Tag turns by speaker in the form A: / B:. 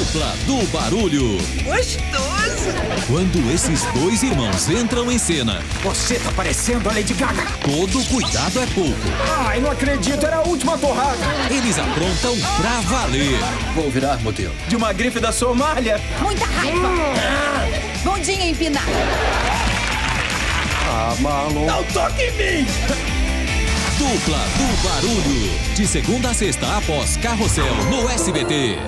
A: Dupla do Barulho.
B: Gostoso!
A: Quando esses dois irmãos entram em cena,
C: Você tá parecendo a Lady Gaga.
A: todo cuidado é pouco.
C: Ai, não acredito, era a última torrada.
A: Eles aprontam pra valer.
D: Vou virar modelo.
C: De uma grife da Somália.
E: Muita raiva. Bundinha empinada.
C: Ah, ah Marlon. Não toque em mim!
A: Dupla do Barulho. De segunda a sexta após Carrossel no SBT.